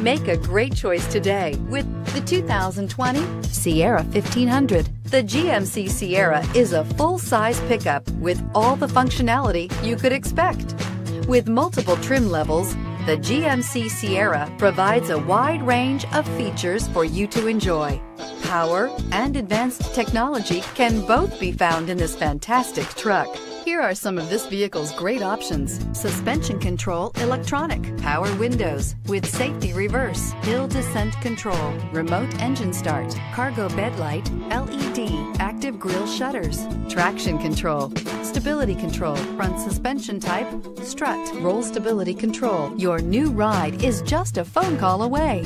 Make a great choice today with the 2020 Sierra 1500. The GMC Sierra is a full-size pickup with all the functionality you could expect. With multiple trim levels, the GMC Sierra provides a wide range of features for you to enjoy. Power and advanced technology can both be found in this fantastic truck. Here are some of this vehicle's great options. Suspension control electronic, power windows with safety reverse, hill descent control, remote engine start, cargo bed light, LED, active grille shutters, traction control, stability control, front suspension type, strut, roll stability control. Your new ride is just a phone call away.